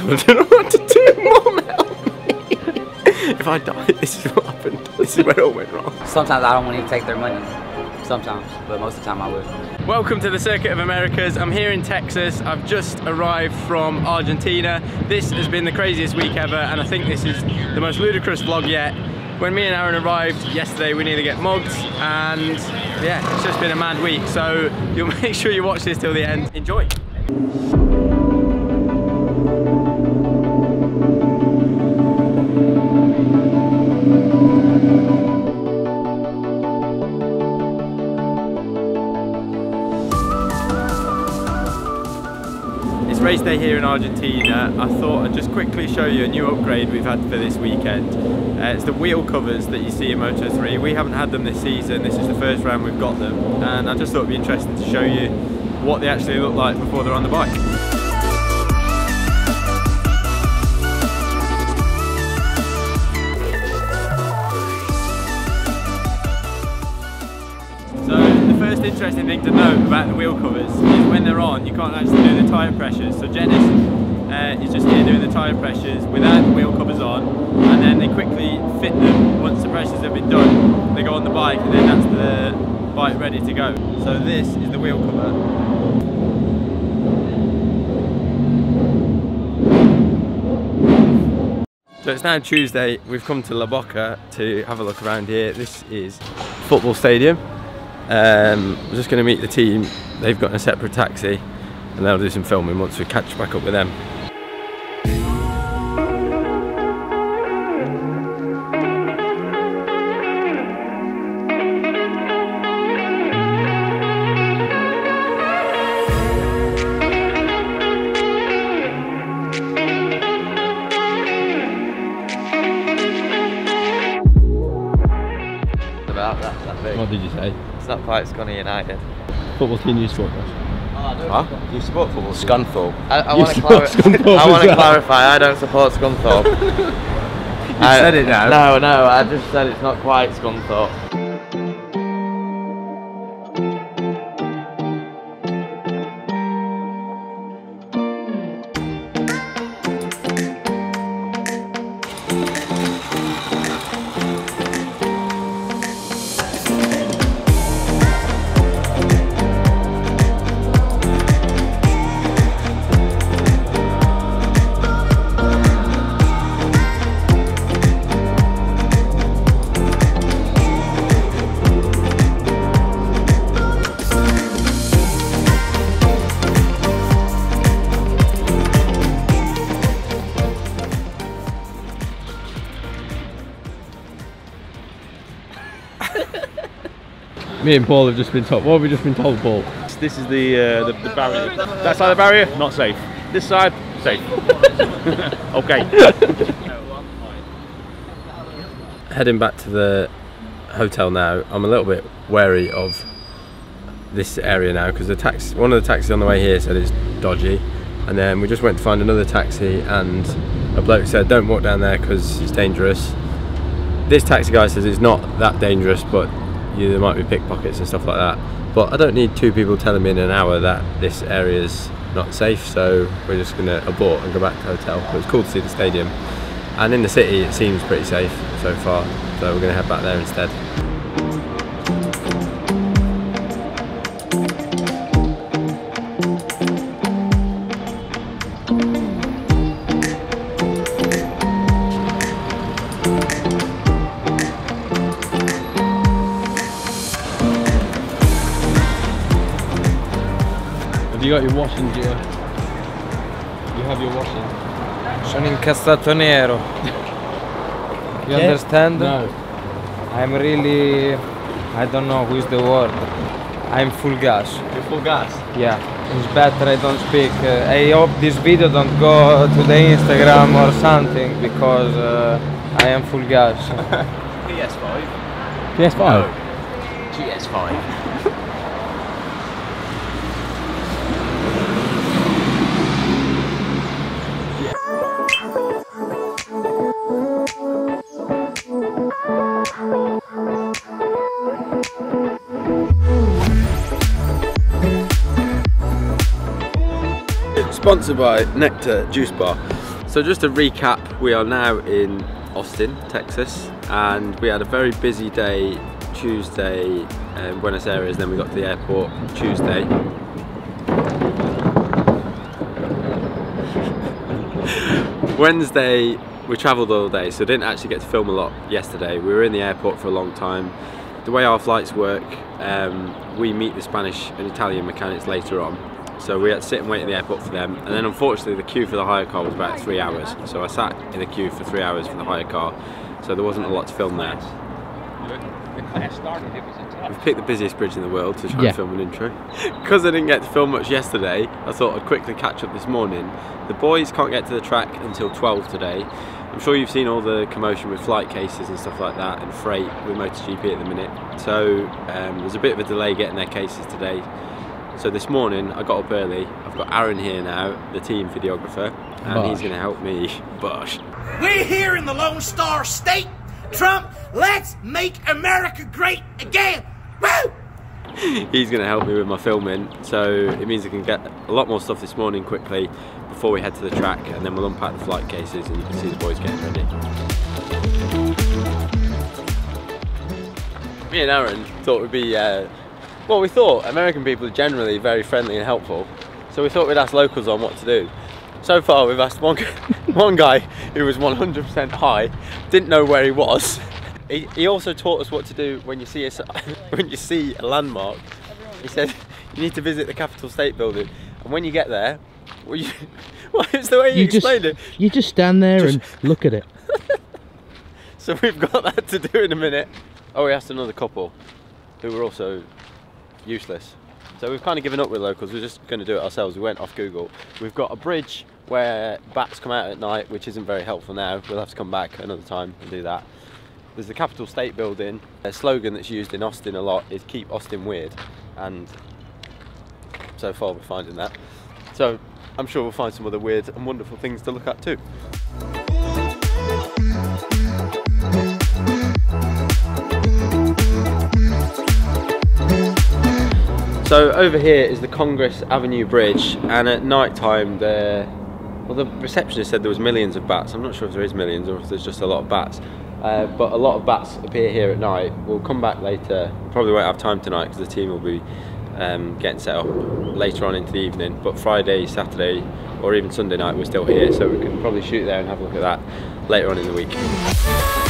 I don't know what to do. Mom, help me. if I die, this is what happened. This is where it all went wrong. Sometimes I don't want to take their money. Sometimes, but most of the time I would. Welcome to the Circuit of Americas. I'm here in Texas. I've just arrived from Argentina. This has been the craziest week ever, and I think this is the most ludicrous vlog yet. When me and Aaron arrived yesterday, we nearly get mugged, and yeah, it's just been a mad week. So you'll make sure you watch this till the end. Enjoy. Race day here in Argentina. I thought I'd just quickly show you a new upgrade we've had for this weekend. Uh, it's the wheel covers that you see in Moto3. We haven't had them this season. This is the first round we've got them. And I just thought it'd be interesting to show you what they actually look like before they're on the bike. Interesting thing to note about the wheel covers is when they're on, you can't actually do the tyre pressures. So Dennis uh, is just here doing the tyre pressures without the wheel covers on, and then they quickly fit them once the pressures have been done. They go on the bike, and then that's the bike ready to go. So this is the wheel cover. So it's now Tuesday, we've come to La Boca to have a look around here. This is football stadium. Um, we're just going to meet the team. They've got a separate taxi and they'll do some filming once we catch back up with them. What did you say? It's not quite Scunny United. Football team you support Huh? You support football? Scunthorpe. I, I You want to support clarify. Scunthorpe I want to clarify. I don't support Scunthorpe. you said it now. No, no. I just said it's not quite Scunthorpe. Me and Paul have just been told. What have we just been told, Paul? This is the, uh, the the barrier. That side of the barrier, not safe. This side, safe. okay. Heading back to the hotel now. I'm a little bit wary of this area now because the tax, one of the taxis on the way here said it's dodgy, and then we just went to find another taxi, and a bloke said don't walk down there because it's dangerous. This taxi guy says it's not that dangerous, but you, there might be pickpockets and stuff like that. But I don't need two people telling me in an hour that this area is not safe, so we're just gonna abort and go back to the hotel. But it's cool to see the stadium, and in the city it seems pretty safe so far. So we're gonna head back there instead. Got your washing gear? You have your washing. Sono incazzato nero. You understand? No. I'm really, I don't know who is the word. I'm full gas. You're full gas. Yeah, it's better I don't speak. Uh, I hope this video don't go to the Instagram or something because uh, I am full gas. PS5. PS5. GS5. Sponsored by Nectar Juice Bar. So just to recap, we are now in Austin, Texas, and we had a very busy day Tuesday in Buenos Aires, then we got to the airport Tuesday. Wednesday we travelled all day so didn't actually get to film a lot yesterday. We were in the airport for a long time. The way our flights work, um, we meet the Spanish and Italian mechanics later on. So we had to sit and wait at the airport for them. And then unfortunately the queue for the hire car was about three hours. So I sat in the queue for three hours for the hire car. So there wasn't a lot to film there. We've picked the busiest bridge in the world to try Yeah. and film an intro. Because I didn't get to film much yesterday, I thought I'd quickly catch up this morning. The boys can't get to the track until 12 today. I'm sure you've seen all the commotion with flight cases and stuff like that and freight with MotoGP at the minute. So um, there's a bit of a delay getting their cases today. So this morning I got up early. I've got Aaron here now, the team videographer, and he's going to help me. Bosh. We're here in the Lone Star State. Trump, let's make America great again. Woo! he's going to help me with my filming so it means I can get a lot more stuff this morning quickly before we head to the track and then we'll unpack the flight cases and you can see the boys getting ready. Me and Aaron thought we'd be, uh, well we thought American people are generally very friendly and helpful so we thought we'd ask locals on what to do. So far we've asked one, one guy who was 100% high, didn't know where he was. He, he also taught us what to do when you see a, when you see a landmark. He said you need to visit the Capitol State Building, and when you get there, well, you, well it's the way he You just it. you just stand there Just- and look at it. So we've got that to do in a minute. Oh, we asked another couple who were also useless. So we've kind of given up with locals. We're just going to do it ourselves. We went off Google. We've got a bridge where bats come out at night, which isn't very helpful now. We'll have to come back another time and do that. There's the Capitol State Building. A slogan that's used in Austin a lot is "Keep Austin Weird," and so far we're finding that. So I'm sure we'll find some other weird and wonderful things to look at too. So over here is the Congress Avenue Bridge, and at night time, the well, the receptionist said there was millions of bats. I'm not sure if there is millions or if there's just a lot of bats, uh, but a lot of bats appear here at night. We'll come back later. Probably won't have time tonight because the team will be um, getting set up later on into the evening. But Friday, Saturday, or even Sunday night, we're still here, so we can probably shoot there and have a look at that later on in the week.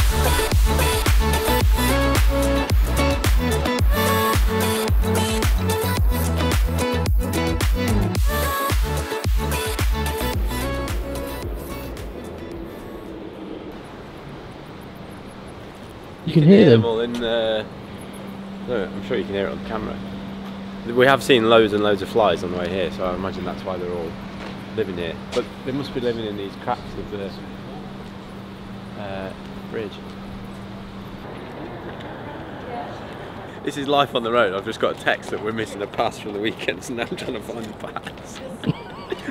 You can hear them. all in. Uh, no, I'm sure you can hear it on camera. We have seen loads and loads of flies on the way here, so I imagine that's why they're all living here. But they must be living in these cracks of the uh, bridge. This is life on the road. I've just got a text that we're missing a pass from the weekend, so now I'm trying to find the pass.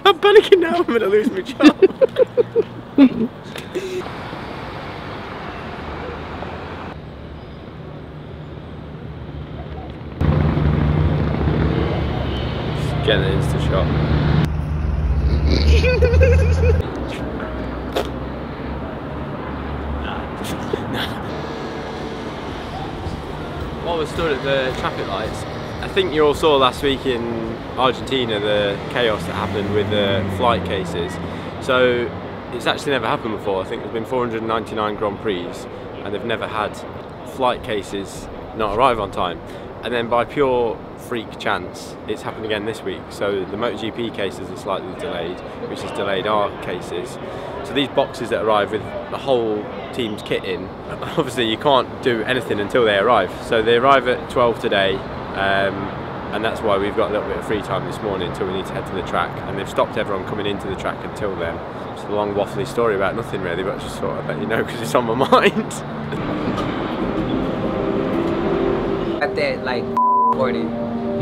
I'm panicking now. I'm going to lose my job. Getting an insta shot. While we're stood at the traffic lights, I think you all saw last week in Argentina the chaos that happened with the flight cases. So it's actually never happened before. I think there's been 499 Grand Prix and they've never had flight cases not arrive on time. And then by pure freak chance, it's happened again this week. So the MotoGP cases are slightly delayed, which has delayed our cases. So these boxes that arrive with the whole team's kit in, obviously you can't do anything until they arrive. So they arrive at 12 today, um, and that's why we've got a little bit of free time this morning until we need to head to the track. And they've stopped everyone coming into the track until then. It's a long waffly story about nothing really, but just thought I'd let you know because it's on my mind. That like recording.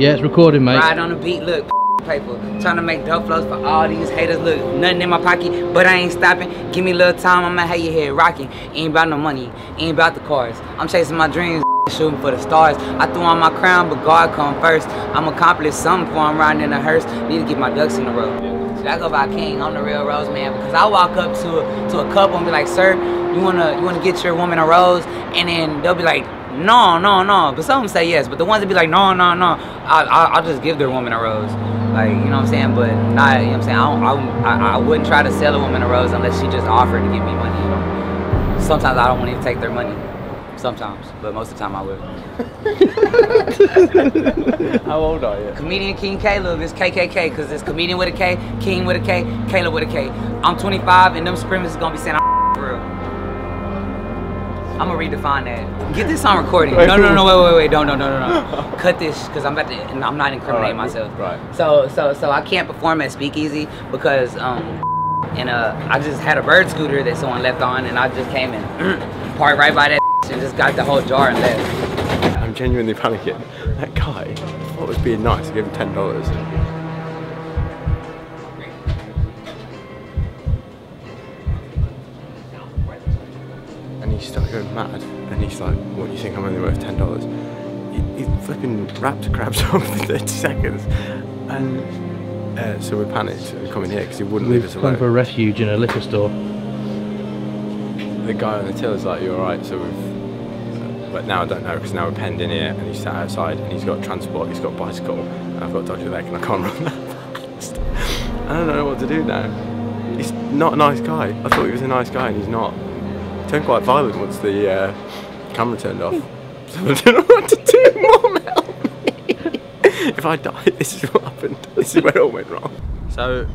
Yeah, it's recording, mate. Ride on the beat, look paper. Trying to make dope flows for all these haters. Look, nothing in my pocket, but I ain't stopping. Give me a little time, I'ma have your head rocking. Ain't about no money, ain't about the cars. I'm chasing my dreams. Shooting for the stars. I threw on my crown, but God come first. I'm accomplish something before I'm riding in a hearse. Need to get my ducks in a row. shit. I go by King. I'm the real rose man because I walk up to a, to a couple and be like, sir, you wanna you wanna get your woman a rose, and then they'll be like, no, no, no. But some of them say yes. But the ones that be like, no, no, no, I, I, I'll just give their woman a rose. Like, you know what I'm saying? But not, you know what I'm saying? I, don't, I, I, wouldn't try to sell a woman a rose unless she just offered to give me money. You know? Sometimes I don't want to take their money. Sometimes, but most of the time I will. How old are you? Comedian King Caleb is KKK because it's comedian with a K, King with a K, Caleb with a K. I'm 25 and them screamers is gonna be saying I'm for real. I'm gonna redefine that. Get this on recording. No, no, no, wait, wait, wait, don't, no, no, no, no. Cut this because I'm about to. I'm not incriminating Alright, myself. right. So, so, so I can't perform at Speakeasy because um, and uh, I just had a bird scooter that someone left on, and I just came and parked right by that and just got the whole jar and left. I'm genuinely panicking. That guy, thought it was being nice. I gave him ten dollars. Started going mad. And he's like, "What do you think I'm only worth ten dollars?" He, he flipping wrapped crabs over the thirty seconds, and uh, so we panicked and come in here because he wouldn't leave us Gone for a refuge in a liquor store. The guy on the till is like, you're all right?" So we've. But now I don't know because now we're penned in here and he's sat outside and he's got transport, he's got a bicycle, and I've got dodgy leg and I can't run that fast. I don't know what to do now. He's not a nice guy. I thought he was a nice guy and he's not. Turned quite violent once the uh, camera turned off. So I don't know what to do. Mom, help me. If I die, this is what happened. This is where it all went wrong. So,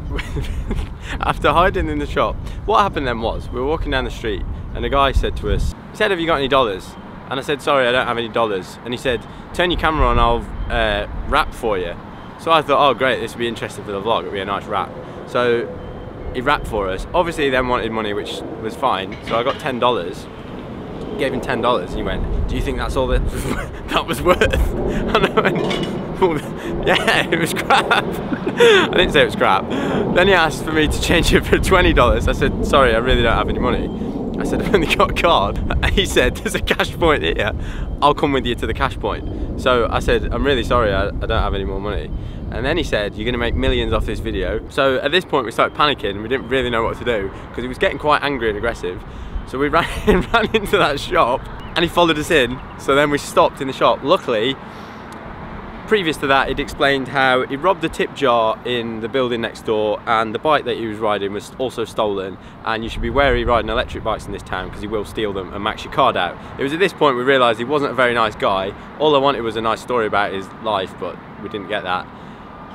after hiding in the shop, what happened then was we were walking down the street and a guy said to us, he said, Have you got any dollars? And I said, Sorry, I don't have any dollars. And he said, Turn your camera on, I'll uh, rap for you. So I thought, Oh, great, this would be interesting for the vlog, it'd be a nice rap. So he rapped for us. Obviously, he then wanted money, which was fine. So I got $10 gave him ten dollars he went, Do you think that's all that that was worth? And I went, "Well, Yeah, it was crap. I didn't say it was crap. Then he asked for me to change it for twenty dollars. I said, Sorry, I really don't have any money. I said, I've only got a card. He said, There's a cash point here. I'll come with you to the cash point. So I said, I'm really sorry, I, I don't have any more money. And then he said, You're going to make millions off this video. So at this point, we started panicking and we didn't really know what to do because he was getting quite angry and aggressive. So we ran, ran into that shop and he followed us in. So then we stopped in the shop. Luckily, previous to that, he'd explained how he robbed a tip jar in the building next door and the bike that he was riding was also stolen. And you should be wary riding electric bikes in this town because he will steal them and max your card out. It was at this point we realised he wasn't a very nice guy. All I wanted was a nice story about his life, but we didn't get that.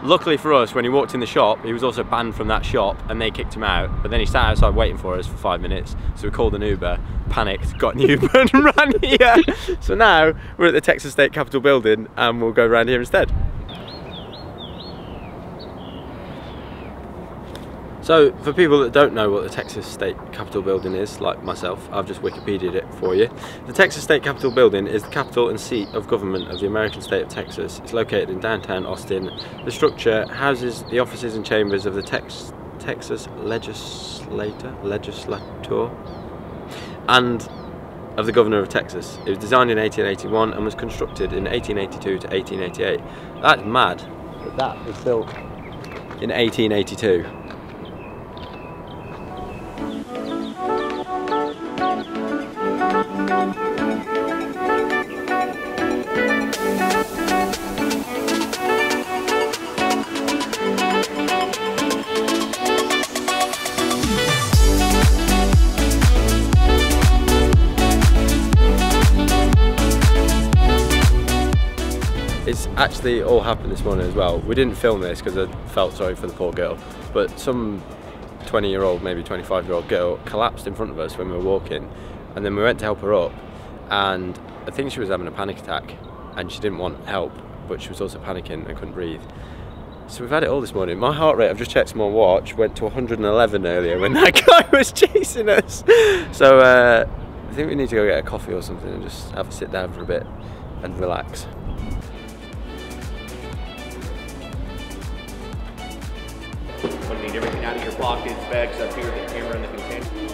Luckily for us, when he walked in the shop, he was also banned from that shop and they kicked him out. But then he sat outside waiting for us for five minutes. So we called an Uber, panicked, got an Uber and ran here. So now we're at the Texas State Capitol building and we'll go around here instead. So, for people that don't know what the Texas State Capitol building is, like myself, I've just Wikipedia'd it for you. The Texas State Capitol building is the capital and seat of government of the American state of Texas. It's located in downtown Austin. The structure houses the offices and chambers of the Tex Texas legislator, legislator, and of the governor of Texas. It was designed in 1881 and was constructed in 1882 to 1888. That's mad. That that was built in 1882. Actually all happened this morning as well. We didn't film this because I felt sorry for the poor girl, but some 20 year old, maybe 25 year old girl collapsed in front of us when we were walking, and then we went to help her up, and I think she was having a panic attack, and she didn't want help, but she was also panicking and couldn't breathe. So we've had it all this morning. My heart rate, I've just checked my watch, went to 111 earlier when that guy was chasing us. So uh, I think we need to go get a coffee or something and just have a sit down for a bit and relax. When you need everything out of your pockets, bags up here, the camera and the container.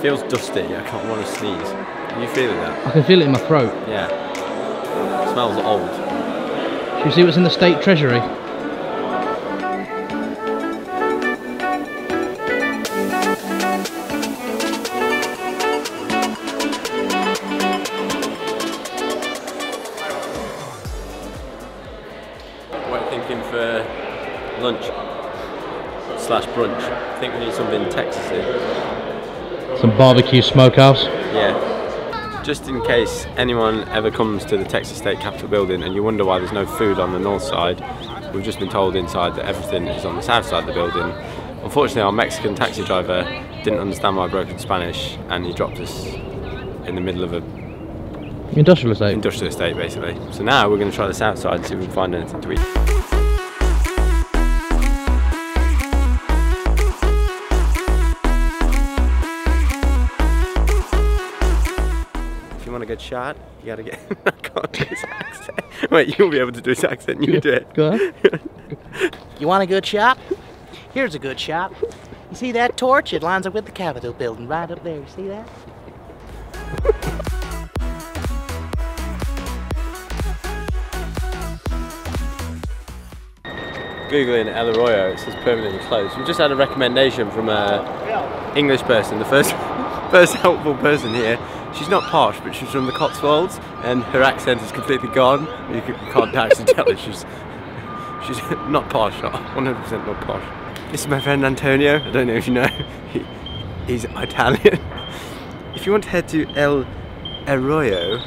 feels dusty. I can't want to sneeze. Are you feeling that? I can feel it in my throat. Yeah. smells old. Should you see what's in the state treasury? Slash brunch? I think we need something Texasy. Some barbecue smokehouse. Yeah. Just in case anyone ever comes to the Texas State Capitol building and you wonder why there's no food on the north side, we've just been told inside that everything is on the south side of the building. Unfortunately, our Mexican taxi driver didn't understand my broken Spanish and he dropped us in the middle of a Industrial estate. industrial estate basically. So now we're going to try the south side and see if we can find anything to eat. Good shot, you gotta get. I can't do his accent. Wait, you'll be able to do his accent. You do it. Go on. You want a good shot? Here's a good shot. You see that torch? It lines up with the Capitol building right up there. You see that? Googling El Arroyo, it says permanently closed. We just had a recommendation from a English person, the first first helpful person here. She's not posh, but she's from the Cotswolds, and her accent is completely gone. You, can't actually tell her she's she's not posh, 100% not posh. This is my friend Antonio. I don't know if you know. He, he's Italian. If you want to head to El Arroyo,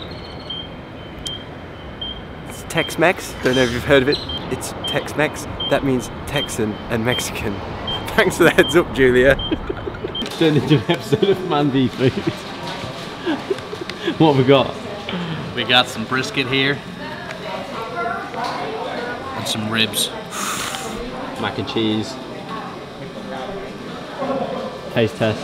it's Tex-Mex. Don't know if you've heard of it. It's Tex-Mex. That means Texan and Mexican. Thanks for the heads up, Julia. Turned into an episode of Man v Food. What have we got? We got some brisket here and some ribs. Mac and cheese. Taste test.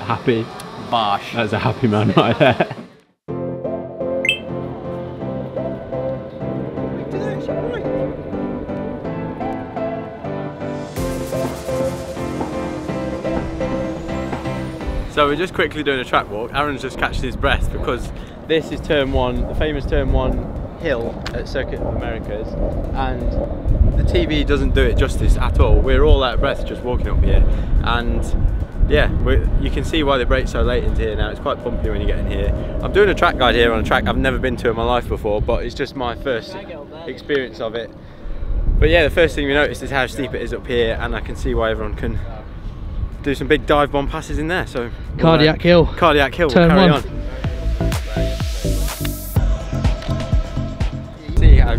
Happy. Bosh. That's a happy man right there. So we're just quickly doing a track walk. Aaron's just catching his breath because this is turn one, the famous turn one hill at Circuit of Americas, and the TV doesn't do it justice at all. We're all out of breath just walking up here, and yeah, you can see why they break so late into here now. It's quite bumpy when you get in here. I'm doing a track guide here on a track I've never been to in my life before, but it's just my first experience of it. But yeah, the first thing we noticed is how steep it is up here, and I can see why everyone can do some big dive bomb passes in there. So we'll, Cardiac hill. Cardiac hill. Turn we'll carry one. on. See how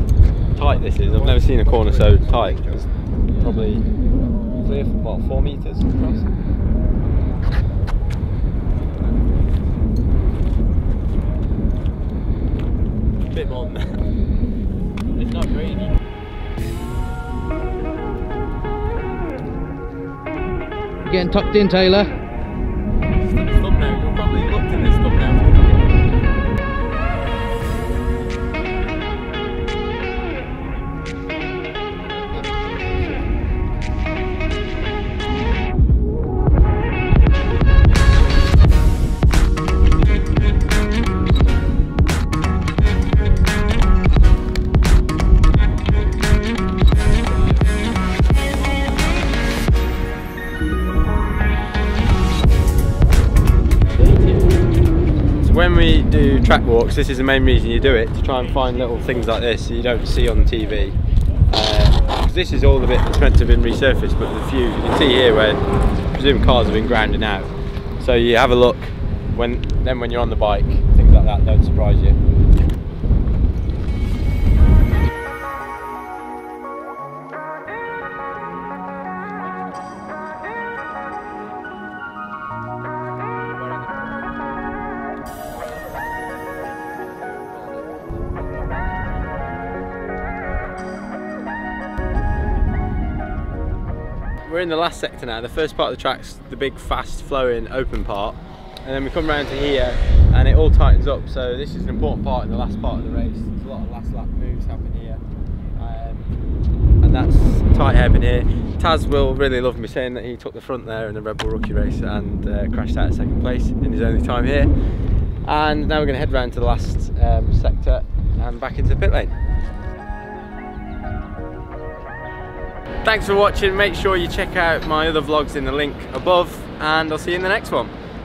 tight this is. I've never seen a corner so tight. It's probably clear for what four meters across. Bit more than that. Getting tucked in, Taylor. When we do track walks, this is the main reason you do it, to try and find little things like this you don't see on TV. Uh, this is all the bit that's meant to have been resurfaced, but the few, you can see here where I presume cars have been grounding out. So you have a look, when then when you're on the bike, things like that don't surprise you. we're in the last sector now. The first part of the track's the big fast flowing open part. And then we come round to here and it all tightens up. So this is an important part in the last part of the race. There's a lot of last lap moves happen here. Um, and that's tight happening here. Taz will really love me saying that he took the front there in the Red Bull rookie race and uh, crashed out second place in his only time here. And now we're going to head round to the last um, sector and back into the pit lane. Thanks for watching. Make sure you check out my other vlogs in the link above and I'll see you in the next one.